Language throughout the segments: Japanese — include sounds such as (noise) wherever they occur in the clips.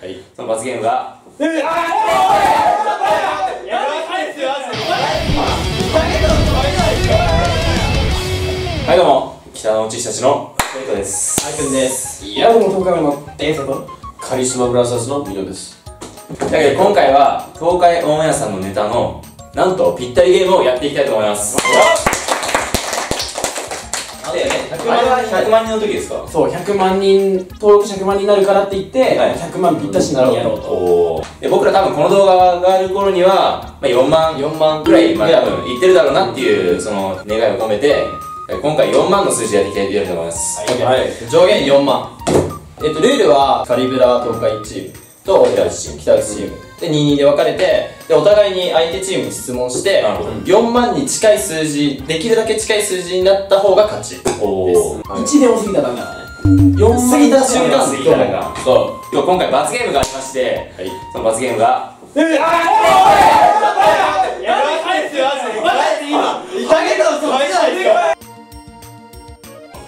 はい。その罰ゲームが。はいどうも。北の内たちのトリコです。あいくんです。いや。でも東海の伝説とカリスマブラザーズのミノです。だけど今回は東海オンエアさんのネタのなんとぴったりゲームをやっていきたいと思いますであれは100万人。の時ですか？そう100万人登録者100万人になるからって言って、はい。100万ぴったしにやろうと。で僕ら多分この動画が上がる頃には、まあ、4万4万ぐらいまで多分いってるだろうなっていうその願いを込めて今回4万の数字でやっていきたいと思います。はい。上限4万。えっとルールはカリブラ東海チームと北内チーム北内チーム。で22で分かれてでお互いに相手チームに質問してなるほど。4万に近い数字できるだけ近い数字になった方が勝ちおお1で多すぎたらダメだね。4万過ぎた瞬間過ぎたらがそでも今回罰ゲームがありまして、その罰ゲームが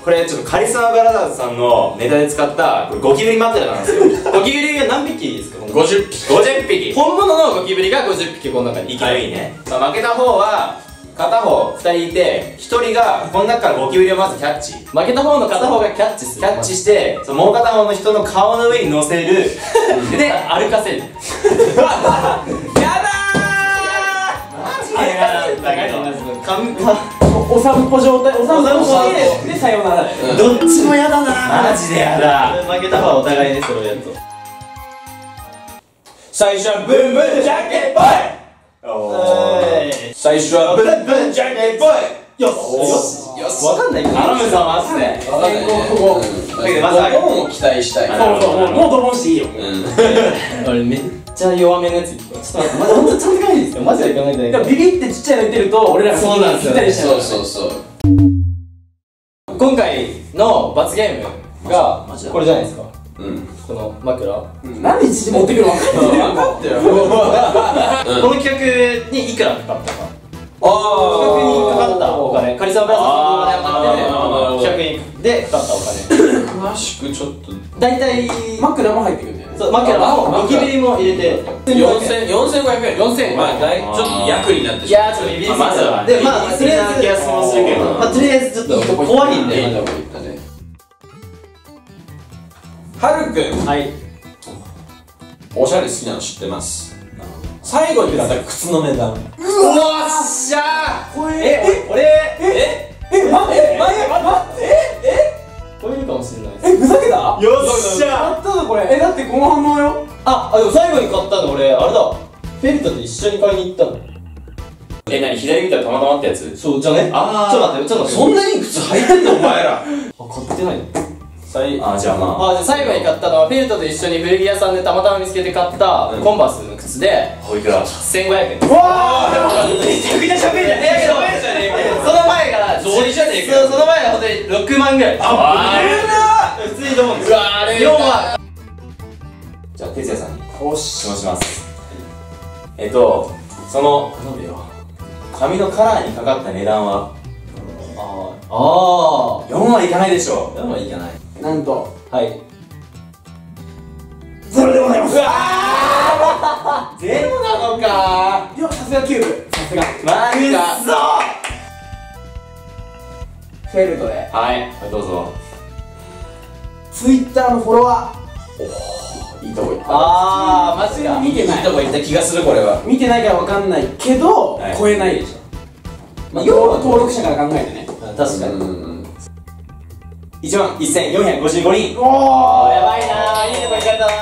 これちょっとカリスマブラザーズさんのネタで使ったこれゴキブリ枕なんですよ。う (laughs) ゴキブリが何匹ですか？50匹。50匹。本物のゴキブリが50匹この中に。生きのい。いね、まあ、負けた方は片方2人いて1人がこの中からゴキブリをまずキャッチ。負けた方の片方がキャッチする。キャッチしてそのもう片方の人の顔の上に乗せる。で歩かせる。(laughs) やだー！マジで嫌なんだけどかんかお散歩状態お散歩してでさようなら。どっちも嫌だな。マジで嫌だ。負けた方はお互いにそれをやると。最初はブンブンじゃんけんぽい。最初はブンブンじゃんけんぽいよしよしわかんないよ頼むぞマジでわかんないね。ここうまずはドボンを期待したい。そうそうもうもうドボンしていいようん。俺めっちゃ弱めのやつ言ってたちょっと待ってまだちゃんと考えていいですかマジで考えてないビビってちっちゃいの言ってると俺らがそうなんですよそうそうそう。今回の罰ゲームがこれじゃないですかうん。この枕なんで持ってくるの分かってる。この企画にいくらかかったか企画にかかったお金カリスマブラザーズの動画で上がってる企画にでかかったお金詳しくちょっと。大体枕も入ってくるんだよね。そう枕もゴキブリも入れて。四千四千五百円。4500まあだいちょっと役になっていやーちょっとビビりすぎまあまずはでまあとりあえず気がするけど。まあとりあえずちょっと怖いんで。はるくんはい。おしゃれ好きなの知ってます最後に言った靴の値段うわっしゃーえ俺ええ待ってえ待って待って。超えるかもしれないえふざけた？よっしゃ。やったぞこれ。えだってこの反応よ。ああでも最後に買ったの俺。あれだ。フェルトと一緒に買いに行ったの。え何左見たらたまたまってやつ？そうじゃね。あー。ちょっと待ってちょっと待って。そんなに靴履いてんのお前ら。(laughs) あ買ってないの？最あじゃあまあ。あじゃあ最後に買ったのはフェルトと一緒に古着屋さんでたまたま見つけて買ったコンバースの靴でおいくら？1500円。わめちゃくちゃしゃべるじゃね。えけどその前が増利じゃねえかそうその前が本当に6万ぐらい。あ普通にと思うんですうわあれ。4万。じゃあ哲也さんに。お質問し。ますえっとその頼むよ髪のカラーにかかった値段は？ああ4はいかないでしょ。4万いかないなんと。はい。ゼロでございます。(laughs) ゼロなのか。いやさすがキューブ。さすが。マジか。フェルトで。はい。どうぞ。ツイッターのフォロワー。いいとこ行った。ああマジか。見てないいいとこ行った気がするこれは。見てないからわかんないけど、はい。超えないでしょ。まあ要は登録者から考えてね。確かに。うん。1万1455人。おやばいなー。いいとこ行かれたな。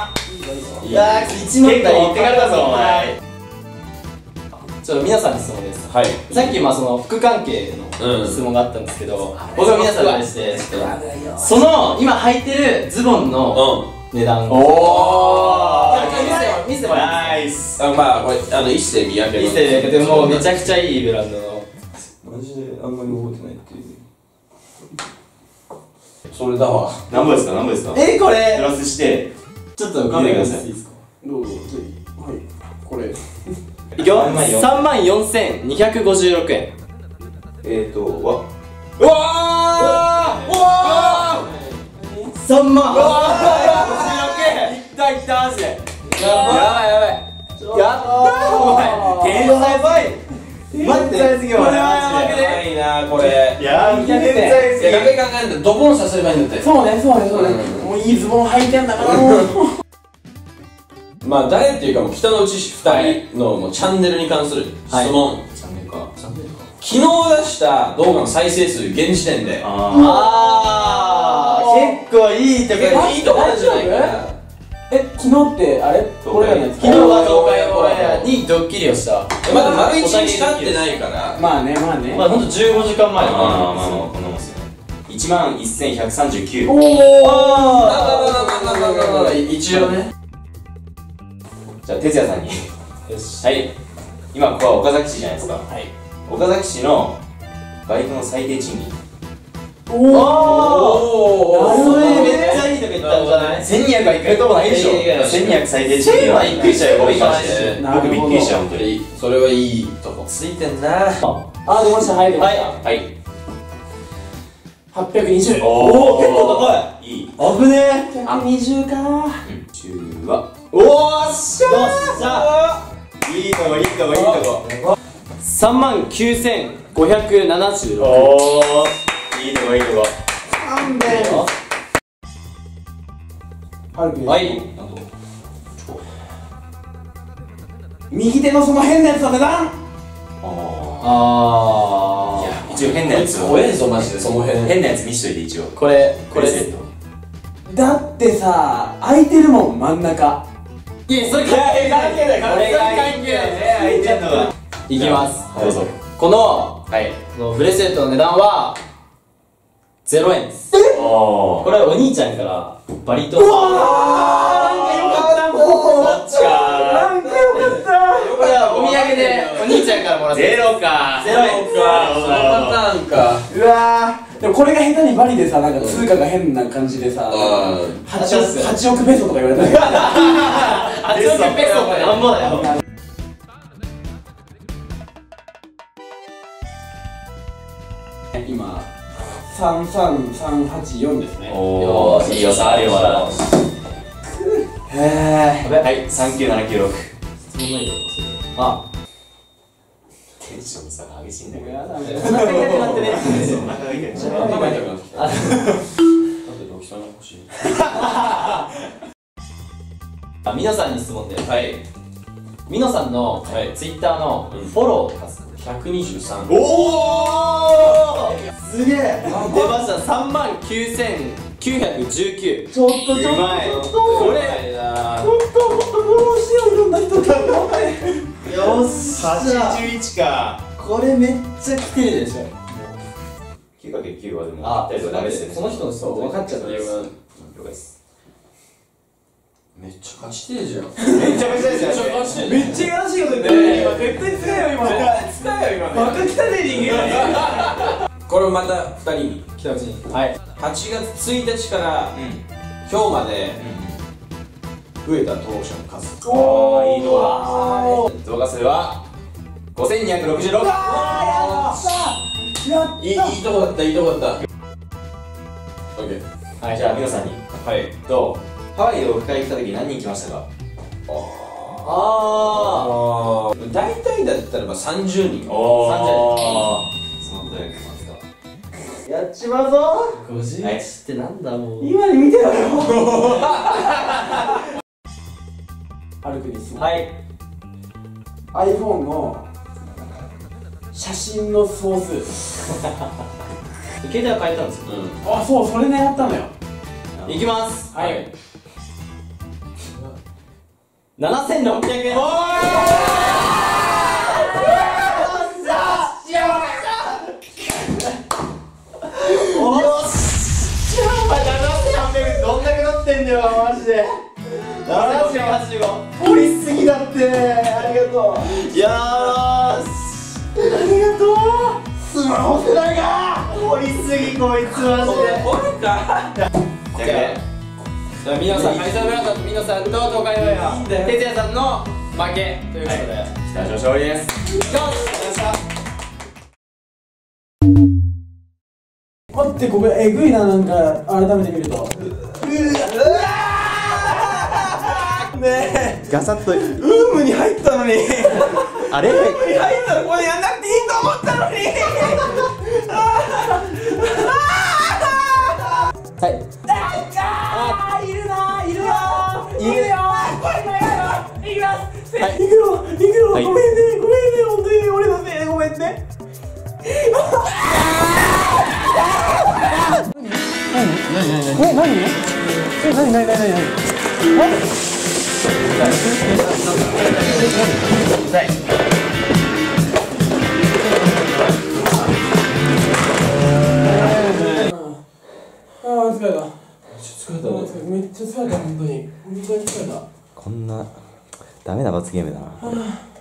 いやー1結万構持ってかれたぞお前。ちょっと皆さんに質問です。はい。さっきまあその服関係のうん。質問があったんですけど、僕は皆さんに対してちょっとその今履いてるズボンのうん。値段。おをお見せても見せてもらナイスあまあこれあの一世三宅の。見せてでもめちゃくちゃいいブランドの。マジであんまり覚えてないっていうそれだわ。何本ですか？何本ですか？えこれ。プラスして。ちょっと画面がい。いですかどうぞ。はい。これ。いくよ。3万4 3万4256円。えーとわうわー！うわ3万ー56円。いったいったマジでやばいやばい。やったお前天才ばい待って。天才すぎる。これはやばくやばねいなこれ。いや天才すぎいや逆に考えるとドボンさせればいいんだって。そうねそうねそうね。もういいズボン履いてんだから。も (laughs) うまあ誰っていうかもう北のうち2人のもうチャンネルに関する質問、チャンネルか？チャンネルか。昨日出した動画の再生数現時点で。ああー。結構いいとこいいとこなんじゃないかなえ昨日ってあれ？これやつ昨日は東海オンエアにドッキリをした。まだ丸一日経ってないから。まあねまあね。まあほんと15時間前あまあまあまあこんなもんすよ。1万1139おまあまあまあまあまあまあまあ。一応ね。じゃあ哲也さんに。よし。はい。今ここは岡崎市じゃないですか。はい。岡崎市のバイトの最低賃金おおそれめっちゃいいとこ行ったんじゃない？1200はいくるとこないでしょ。いやいやいや1200最低賃金はびっくりしちゃうよ僕マジでなるほど僕びっくりしちゃう本当に。それはいいとこ。ついてんなあ出ましたはい。出ましたはい820おお結構高い。いい。危ねえ120か。中は。おーっしゃいいとこいいとこいいとこ。3万9576おおいいとこいいとこはい。右手のその変なやつの値段あいや一応変なやつを。怖えぞマジで。その辺変なやつ見しといて一応。これこれ。だってさ空いてるもん真ん中。いやそれ関係ない関係ない開いてんのがいきます。どうぞこのはい。このブレスレットの値段は0円です。おこれお兄ちゃんからバリと。なんかよかったもうそっちかなんかよかった。これはお土産でお兄ちゃんからもらってゼロか。ゼロ円そのパターンか。うわー。でもこれが下手にバリでさなんか通貨が変な感じでさあ8億8億ペソとか言われた。らあちょっとペソってなんぼだよ33384ですね。おーいいよさあるよまだへえはい39796あテンション差が激しいんだけど。お腹痛くなってね。お腹が痛い頭痛くなってきたなんでロキソニン欲しい。あみのさんに質問で。はい。みのさんのはい。ツイッターのうんフォロー数123おおすげえ！出ました3万9919ちょっとちょっとうまい。これなちょっともっとフォローしてよいろんな人がよっしゃ81かこれめっちゃ来てるでしょ 9×9 はでもああったりとかダメっすこの人のそう分かっちゃった了解ですめっちゃ勝ちてえじゃん。めっちゃめちゃですよめっちゃ勝ちてえめっちゃやらしいこと言ってる今絶対使えよ今伝えよ今バカ汚ねえ人間これまた2人に。北口にはい。8月1日からうん。今日まで増えた当社の数。おーいい動画。動画数は5266いいいいとこだったいいとこだった。OK はいじゃあ皆さんに。はい。とハワイでオフ会来た時何人来ましたか？あああ大体だったらば30人。お30そのことやりますかあやっちまうぞ。51はいってなんだもう。今に見てろよ。(laughs) はるくに質問はい。iPhone の写真の総数。携帯は変えたんですよ。うん。あそうそれ狙ったのよ。いきます。はい7600円。どんだけ乗ってんだよマジで75掘りすぎだってありがとうよー。しありがとうスマホ世代が掘りすぎこいつマジでおるかじゃあ皆さん、カイザーブラザーズ皆さんと東海オンエア哲也さんの負けということで、北条勝利です待ってごめんえぐいななんか改めて見ると。うわねガサッと。(laughs) えルームに入ったのに。あれ？ルームに入ったらこれやんなくていいと思ったのにあー疲れた疲れためっちゃ疲れた本当に本当に疲れたこんなダメな罰ゲームだな